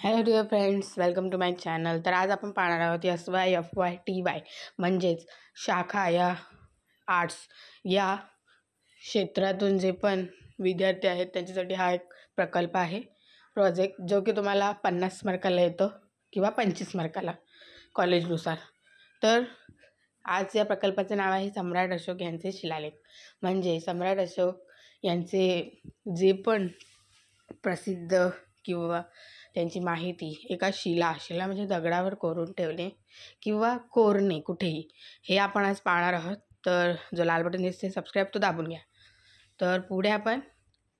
Hello dear friends welcome to my channel तर आज आपण पाहणार आहोत S Y F Y T Y म्हणजेच शाखा या आर्ट्स या क्षेत्रातून जे पण विद्यार्थी आहेत त्यांच्यासाठी हा एक प्रकल्प आहे. प्रोजेक्ट जो की तुम्हाला पन्नास मार्काला येतो किंवा पंचवीस मार्काला कॉलेजनुसार तर आज या प्रकल्पाचे नाव आहे सम्राट अशोक यांचे शिलालेख. म्हणजे सम्राट अशोक यांचे जे पण प्रसिद्ध किंवा त्यांची माहिती एका शिला शिला म्हणजे दगडावर कोरून ठेवणे किंवा कोरणे कुठेही. हे आपण आज पाहणार आहोत. तर जो लाल बटन दिसते सबस्क्राईब तो दाबून घ्या. तर पुढे आपण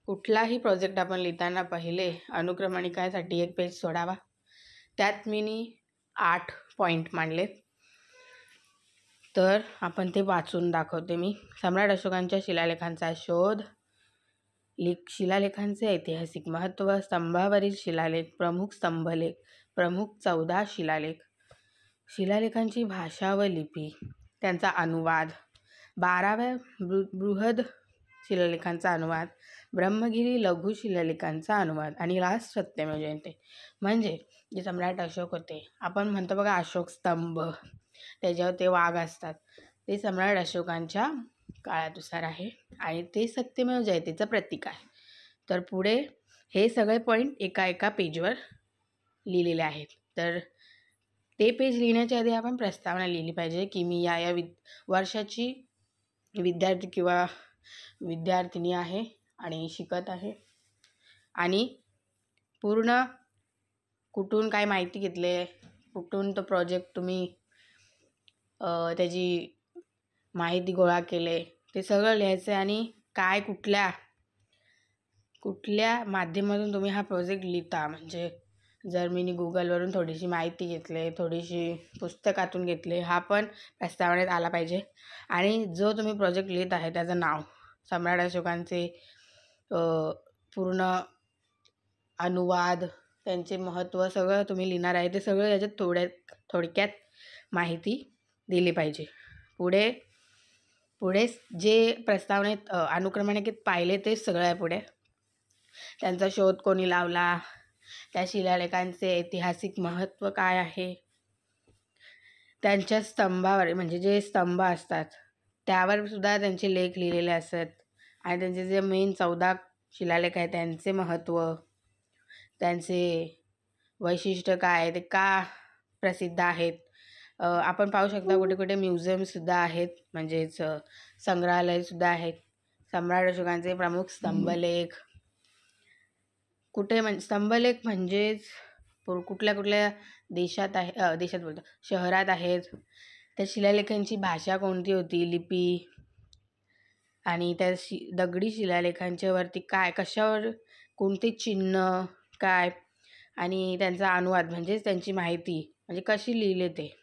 कुठलाही प्रोजेक्ट आपण लिहिताना पहिले अनुक्रमणिकासाठी एक पेज सोडावा. त्यात मी आठ पॉईंट मांडलेत. तर आपण ते वाचून दाखवते मी. सम्राट अशोकांच्या शिलालेखांचा शोध लेख शिलालेखांचे ऐतिहासिक महत्त्व स्तंभावरील शिलालेख प्रमुख स्तंभलेख प्रमुख चौदा शिलालेख. शिलालेखांची भाषा व लिपी त्यांचा अनुवाद. बाराव्या बृ बृहद शिलालेखांचा अनुवाद. ब्रह्मगिरी लघु शिलालेखांचा अनुवाद. आणि लास्ट सत्यमेव जयंती. म्हणजे जे सम्राट अशोक होते. आपण म्हणतो बघा अशोक स्तंभ. त्याच्यावर ते वाघ असतात. ते सम्राट अशोकांच्या काळानुसार आहे आणि ते सत्यमेव म्हणजे जयतेचं प्रतीक आहे. तर पुढे हे सगळे पॉईंट एका एका पेजवर लिहिलेले आहेत. तर ते पेज लिहिण्याच्या आधी आपण प्रस्तावना लिहिली पाहिजे की मी या या वि वर्षाची विद्यार्थी किंवा विद्यार्थिनी आहे आणि शिकत आहे. आणि पूर्ण कुठून काय माहिती घेतले कुठून तो प्रोजेक्ट तुम्ही त्याची माहिती गोळा केले. ते सगळं लिहायचं आहे आणि काय कुठल्या कुठल्या माध्यमातून तुम्ही हा प्रोजेक्ट लिहिता? म्हणजे जर मी गुगलवरून थोडीशी माहिती घेतली थोडीशी पुस्तकातून घेतले हा पण प्रस्तावनेत आला पाहिजे. आणि जो तुम्ही प्रोजेक्ट लिहित आहे त्याचं नाव सम्राट अशोकांचे पूर्ण अनुवाद त्यांचे महत्त्व सगळं तुम्ही लिहिणार आहे ते सगळं याच्यात थोड्या थोडक्यात माहिती दिली पाहिजे. पुढे पुढे जे प्रस्तावनेत अनुक्रमणिकेत पाहिले तेच सगळं आहे पुढे. त्यांचा शोध कोणी लावला? त्या शिलालेखांचे ऐतिहासिक महत्त्व काय आहे? त्यांच्या स्तंभावर म्हणजे जे स्तंभ असतात त्यावर सुद्धा त्यांचे लेख लिहिलेले असत. आणि त्यांचे जे मेन चौदा शिलालेख आहे त्यांचे महत्त्व त्यांचे वैशिष्ट्य काय ते का प्रसिद्ध आहेत? आपण पाहू शकता कुठे कुठे म्युझियमसुद्धा आहेत. म्हणजेच संग्रहालयसुद्धा आहेत. सम्राट अशोकांचे प्रमुख स्तंभलेख. कुठे म्हण स्तंभलेख म्हणजेच कुठल्या कुठल्या देशात आहे देशात बोलतो शहरात आहेत. त्या शिलालेखांची भाषा कोणती होती? लिपी. आणि त्या शि दगडी शिलालेखांच्यावरती काय कशावर कोणते चिन्ह काय? आणि त्यांचा अनुवाद म्हणजेच त्यांची माहिती म्हणजे कशी लिहिले ते?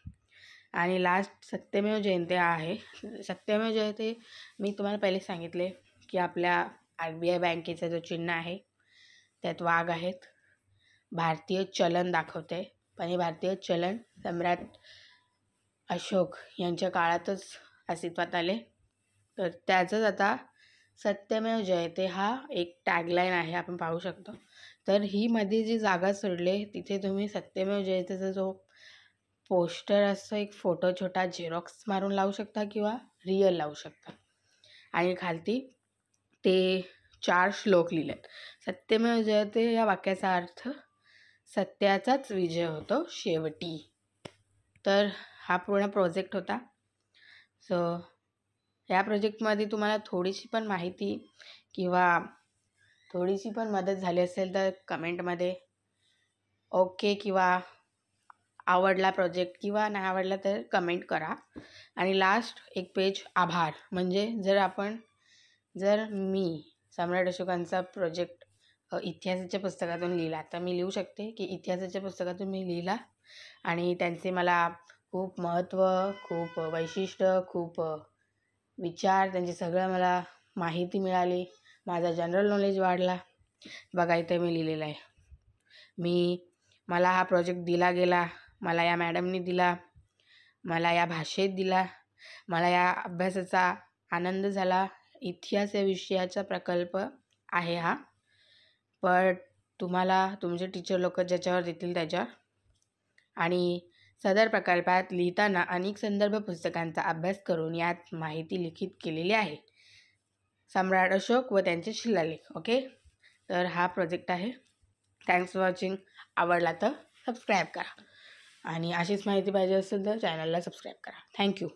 आणि लास्ट सत्यमेव जयंती आहे. सत्यमेव जयंती मी तुम्हाला पहिले सांगितले की आपल्या आर बी आय बँकेचा जो चिन्ह आहे त्यात वाघ आहेत. भारतीय चलन दाखवते. पण हे भारतीय चलन सम्राट अशोक यांच्या काळातच अस्तित्वात आले. तर त्याचंच आता सत्यमेव जयते हा एक टॅगलाईन आहे आपण पाहू शकतो. तर ही मध्ये जी जागा सोडले तिथे तुम्ही सत्यमेव जयतेचा जो पोस्टर असं एक फोटो छोटा झेरॉक्स मारून लावू शकता किंवा रिअल लावू शकता. आणि खालती ते चार श्लोक लिहिलेत. सत्यमेव जयते या वाक्याचा अर्थ सत्याचाच विजय होतो शेवटी. तर हा पूर्ण प्रोजेक्ट होता. सो या प्रोजेक्टमध्ये तुम्हाला थोडीशी पण माहिती किंवा थोडीशी पण मदत झाली असेल तर कमेंटमध्ये ओके किंवा आवडला प्रोजेक्ट किंवा नाही आवडला तर कमेंट करा. आणि लास्ट एक पेज आभार. म्हणजे जर आपण जर मी सम्राट अशोकांचा प्रोजेक्ट इतिहासाच्या पुस्तकातून लिहिला तर मी लिहू शकते की इतिहासाच्या पुस्तकातून मी लिहिला. आणि त्यांचे मला खूप महत्त्व खूप वैशिष्ट्य खूप विचार त्यांचे सगळं मला माहिती मिळाली. माझा जनरल नॉलेज वाढला. बघा इथे मी लिहिलेलं आहे. मी मला हा प्रोजेक्ट दिला गेला. मला या मॅडमनी दिला मला या भाषेत दिला मला या अभ्यासाचा आनंद झाला. इतिहास या विषयाचा प्रकल्प आहे हा. पण तुम्हाला तुमचे टीचर लोक ज्याच्यावर देतील त्याच्यावर आणि सदर प्रकल्पात लिहिताना अनेक संदर्भ पुस्तकांचा अभ्यास करून यात माहिती लिखित केलेली आहे. सम्राट अशोक व त्यांचे शिलालेख ओके? तर हा प्रोजेक्ट आहे. थँक्स फॉर वॉचिंग आवडला तर सबस्क्राईब करा. आणि अशीच माहिती पाहिजे असेल तर चॅनलला सबस्क्राईब करा. थँक्यू